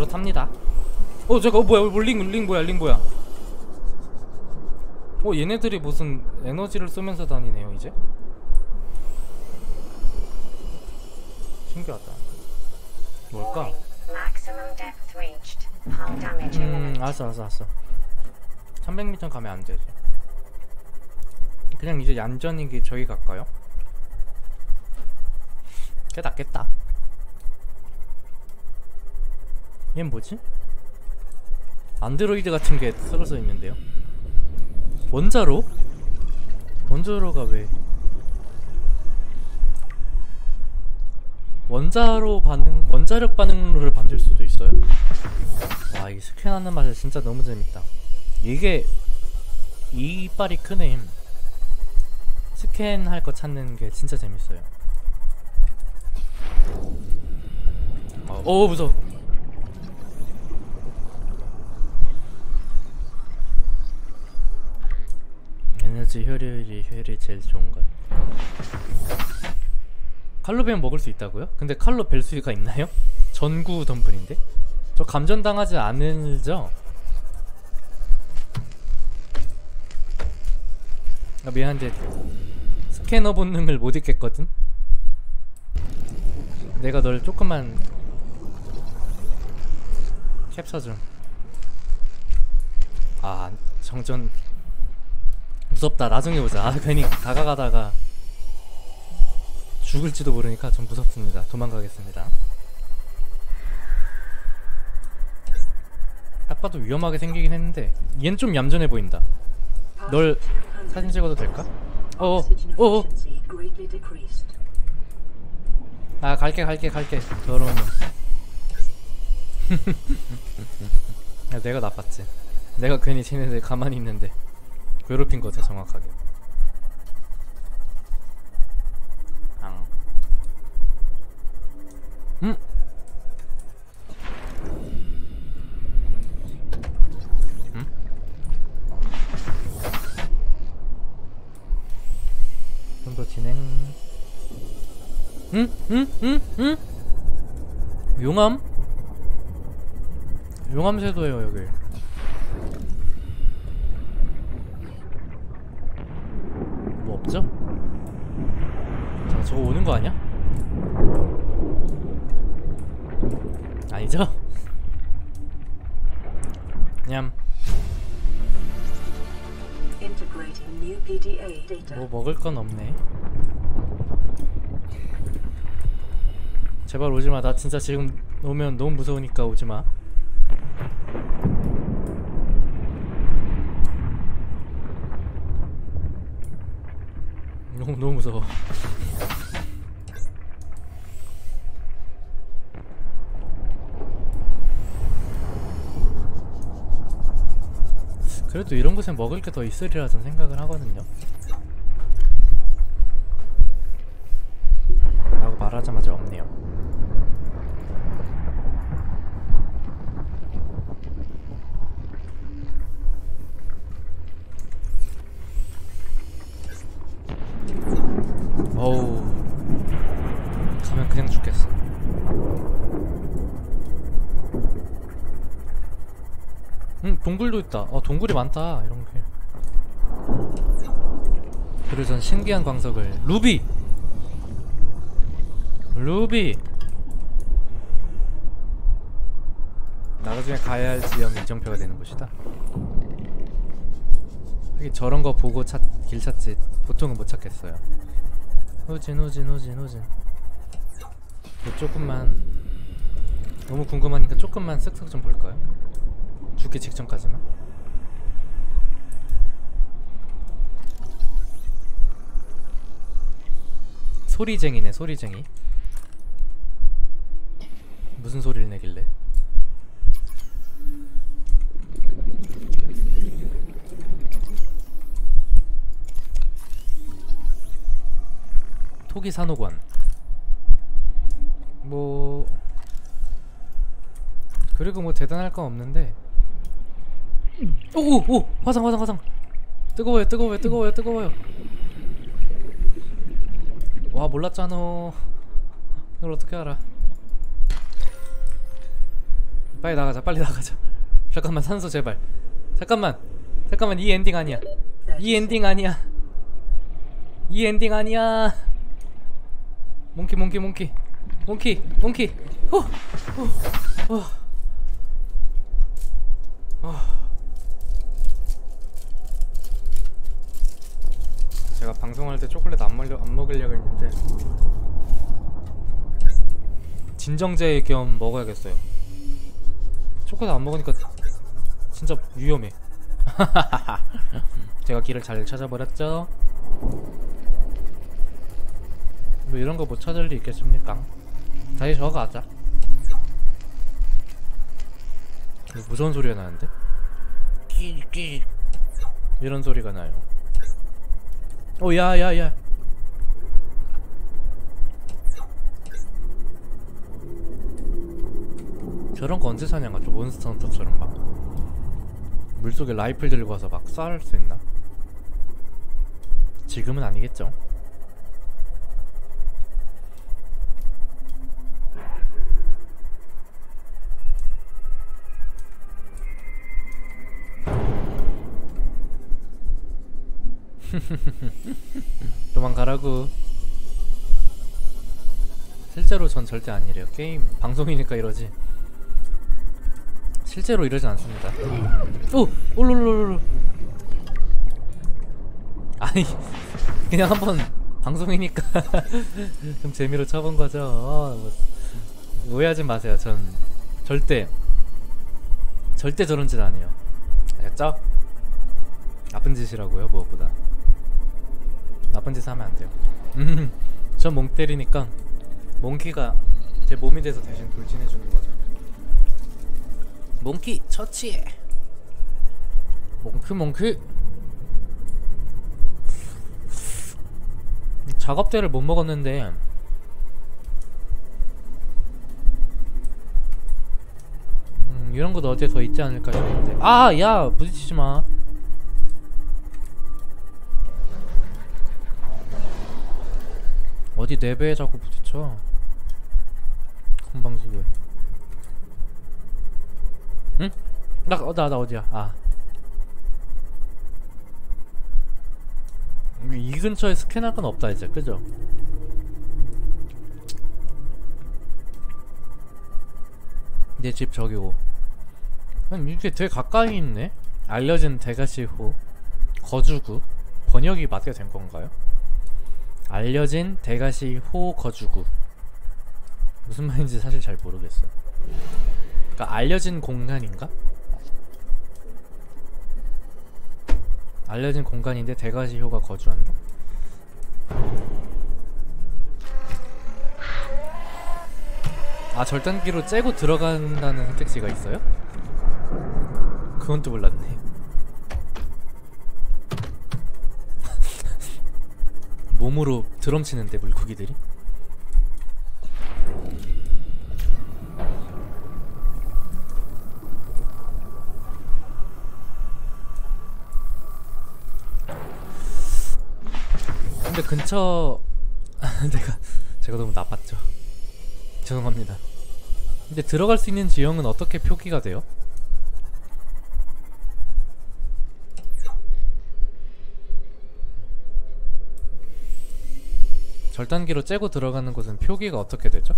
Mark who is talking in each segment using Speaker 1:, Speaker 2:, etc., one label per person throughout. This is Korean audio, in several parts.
Speaker 1: 그렇답니다. 어 잠깐 어 뭐야? 뭐, 링, 링 뭐야? 링 뭐야? 어 얘네들이 무슨 에너지를 쓰면서 다니네요 이제? 신기하다. 뭘까? 음. 알았어 알았어 알았어. 300m 가면 안 되지 그냥 이제 얌전히 저기 갈까요? 그게 낫겠다 얘 뭐지? 안드로이드 같은 게 쓰러져 있는데요 원자로? 원자로가 왜 원자로 반응 원자력 반응로를 만들 수도 있어요? 와, 이 스캔하는 맛이 진짜 너무 재밌다. 이게 이빨이 크네. 스캔할 거 찾는 게 진짜 재밌어요. 어, 어 무서워. 에너지 효율이 효율이 제일 좋은가요? 칼로 뱀 먹을 수 있다고요? 근데 칼로 벨 수가 있나요? 전구 덤블인데? 저 감전당하지 않을죠? 아, 미안한데 스캐너 본능을 못 잊겠거든? 내가 널 조금만 캡처 좀. 아, 정전 무섭다. 나중에 보자. 아, 괜히 다가가다가 죽을지도 모르니까 좀 무섭습니다. 도망가겠습니다. 딱 봐도 위험하게 생기긴 했는데 얜 좀 얌전해 보인다. 널 사진 찍어도 될까? 어어 어어
Speaker 2: decreased.
Speaker 1: 아 갈게 갈게 갈게 더러운 놈. 야 내가 나빴지. 내가 괜히 쟤네들 가만히 있는데 괴롭힌 거죠 정확하게. 앙. 음. 음? 진행. 응? 응? 응? 응? 용암? 용암 새도예요 여기 없죠? 자 저거 오는 거 아니야? 아니죠? 냠. 뭐 먹을 건 없네. 제발 오지 마. 나 진짜 지금 오면 너무 무서우니까 오지 마. 너무 무서워. 그래도 이런 곳에 먹을 게 더 있으리라 전 생각을 하거든요. 라고 말하자마자 없네요. 어우 가면 그냥 죽겠어. 응 동굴도 있다. 어 동굴이 많다. 이런 게. 그리고 전 신기한 광석을. 루비! 루비! 나중에 가야 할 지역이 이정표가 되는 곳이다. 하긴 저런 거 보고 찾, 길 찾지 보통은 못 찾겠어요. 후진 후진 후진 후진 뭐 조금만 너무 궁금하니까 조금만 쓱쓱 좀 볼까요? 죽기 직전까지만. 소리쟁이네 소리쟁이. 무슨 소리를 내길래? 토기 산호관 뭐 그리고 뭐 대단할 건 없는데. 오오 오! 화상 화상 화상! 뜨거워요 뜨거워요 뜨거워요 뜨거워요! 와 몰랐잖아. 이걸 어떻게 알아? 빨리 나가자 빨리 나가자. 잠깐만 산소 제발. 잠깐만 잠깐만 이 엔딩 아니야. 이 엔딩 아니야. 이 엔딩 아니야. monkey monkey monkey monkey monkey 호! 호! 호! 호! 제가 방송할 때 초콜릿 안, 먹려, 안 먹으려고 했는데 진정제 겸 먹어야겠어요 초콜릿 안 먹으니까 진짜 위험해 제가 길을 잘 찾아버렸죠 뭐 이런 거 못 찾을 리 있겠습니까 다시 저거 가자 이거 무서운 소리가 나는데? 이런 소리가 나요 오 야야야 저런 거 언제 사냥하죠? 몬스터 헌터처럼 막 물속에 라이플 들고 와서 막 쏴할 수 있나? 지금은 아니겠죠? 도망가라고. 실제로 전 절대 아니래요. 게임 방송이니까 이러지. 실제로 이러지 않습니다. 오! 올롤롤롤 아니 그냥 한번 방송이니까 좀 재미로 쳐본 거죠. 어, 뭐, 오해하지 마세요. 전 절대 절대 저런 짓안 해요. 아셨죠? 나쁜 짓이라고요 무엇보다 나쁜 짓 하면 안 돼요. 음, 전멍 때리니까 몽키가 제 몸이 돼서 대신 돌진해 주는 거죠. 몽키 처치해. 몽크 몽크 작업대를 못 먹었는데. 음, 이런 것 어디에 더 있지 않을까 싶은데. 아 야 부딪히지 마 어디 내 배에 자꾸 부딪혀. 금방수에. 응? 나, 어, 나, 나 어디야? 아. 음, 이 근처에 스캔할 건 없다 이제. 그죠? 내 집 저기고 아니 이게 되게 가까이 있네? 알려진 대가시호. 거주구. 번역이 맞게 된 건가요? 알려진 대가시 호 거주구 무슨 말인지 사실 잘 모르겠어 그니까 알려진 공간인가? 알려진 공간인데 대가시효가 거주한다 아 절단기로 째고 들어간다는 선택지가 있어요? 그건 또 몰랐네 몸으로 드럼 치는데 물고기들이? 근데 근처 내가 제가 너무 나빴죠. 죄송합니다. 근데 들어갈 수 있는 지형은 어떻게 표기가 돼요? 절단기로 째고 들어가는 곳은 표기가 어떻게 되죠?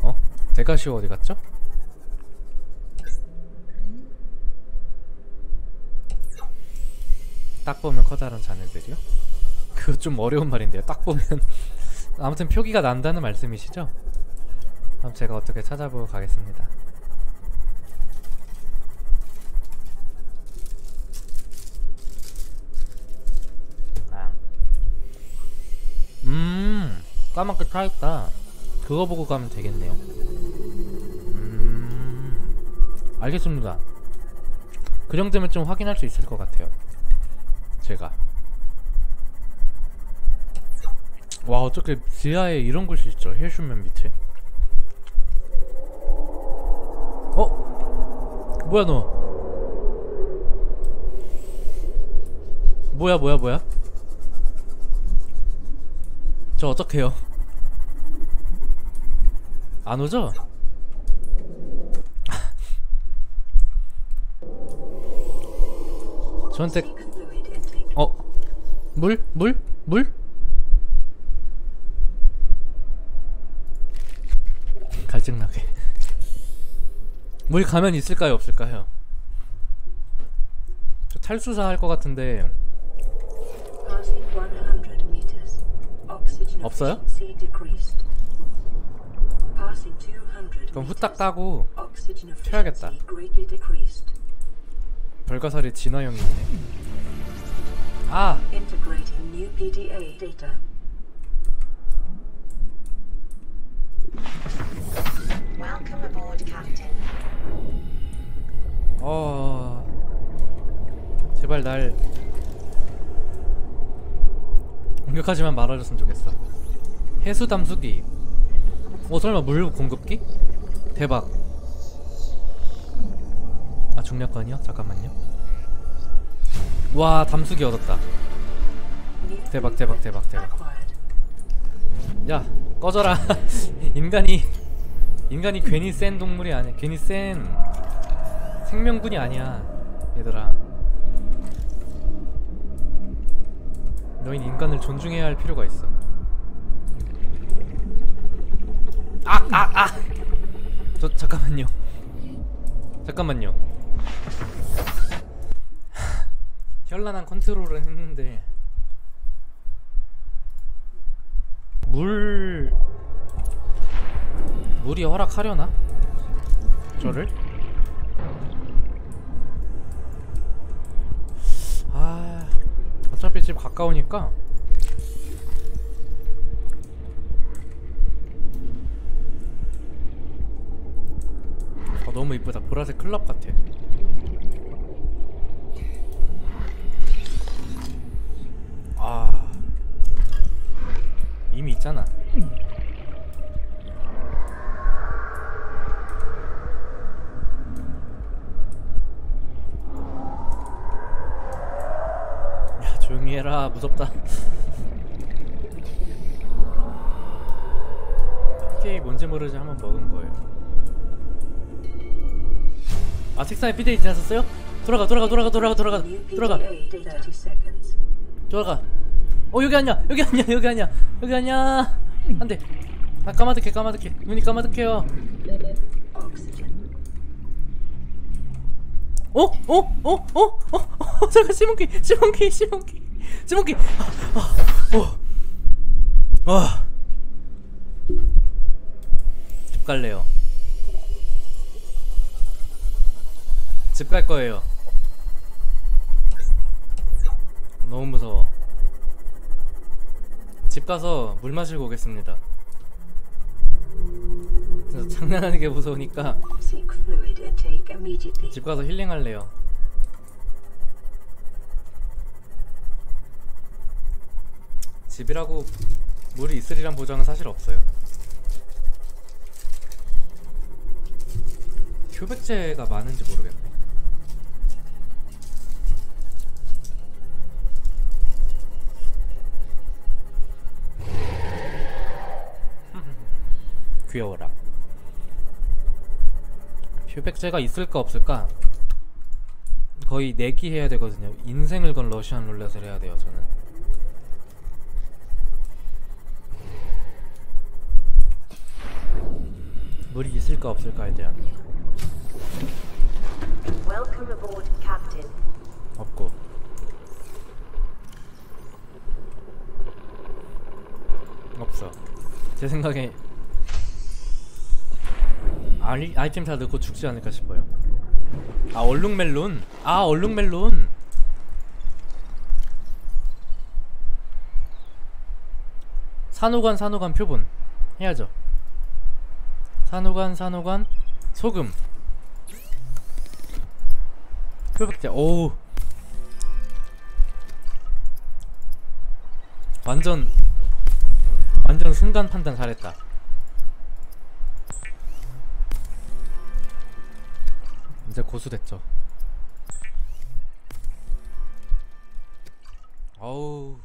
Speaker 1: 어? 대가시오 어디 갔죠? 딱 보면 커다란 자네들이요? 그거 좀 어려운 말인데요. 딱 보면 아무튼 표기가 난다는 말씀이시죠? 그럼 제가 어떻게 찾아보고 가겠습니다. 아. 음, 까맣게 타있다. 그거 보고 가면 되겠네요. 음, 알겠습니다. 그 정도면 좀 확인할 수 있을 것 같아요. 제가. 와 어떻게 지하에 이런 곳이 있죠 헬슈맨 밑에 어? 뭐야 너 뭐야 뭐야 뭐야 저 어떡해요 안 오죠? 저한테 어? 물? 물? 물? 갈증나게 물 가면 있을까요 없을까요? 저 탈수사 할 것 같은데 없어요? 그럼. 후딱 따고 튀어야겠다.
Speaker 2: decreased.
Speaker 1: 별가살이 진화 형이 있네 아! 어... 제발 날 공격하지만 말아줬으면 좋겠어 해수 담수기 어 설마 물 공급기? 대박 아 중력권이요? 잠깐만요 와 담수기 얻었다 대박 대박 대박 대박. 야 꺼져라 인간이 인간이 괜히 센 동물이 아니야 괜히 센 생명군이 아니야 얘들아 너흰 인간을 존중해야 할 필요가 있어 아! 아! 아! 저 잠깐만요 잠깐만요 현란한 컨트롤은 했는데 물 물이 허락하려나? 저를? 아 어차피 집 가까우니까 너무 이쁘다. 보라색 클럽 같아. 아. 이미 있잖아. 야 조용히 해라. 무섭다. PTA 뭔지 모르지. 한번 먹은 거예요 아 책상에 PTA 지났었어요? 돌아가 돌아가 돌아가 돌아가 돌아가 돌아가
Speaker 2: PDA data. 30 seconds.
Speaker 1: 돌아가 어 여기 아니야 여기 아니야 여기 아니야 여기 아니야 안돼 아 까마득해 까마득해 눈이 까마득해요. 어? 어? 어? 어? 어? 어? 잠깐 시몬키 시몬키 시몬키 시몬키 아, 어. 와. 집 갈래요 집 갈 거예요 너무 무서워 집 가서 물 마시고 오겠습니다 진짜 장난하는 게 무서우니까. 집 가서 힐링할래요. 집이라고 물이 있으리란 보장은 사실 없어요. 표백제가 많은지 모르겠네. 귀여워라. 표백제가 있을까 없을까? 거의 내기 해야 되거든요. 인생을 건 러시안 룰렛을 해야 돼요. 저는. 물이 있을까 없을까에 대한. 없고. 없어. 제 생각에 아이, 아이템 다 넣고 죽지 않을까 싶어요. 아 얼룩멜론. 아 얼룩멜론. 산호관 산호관 표본 해야죠. 산호관 산호관 소금. 표백제. 오. 완전 완전 순간 판단 잘했다. 이제 고수 됐죠. 어우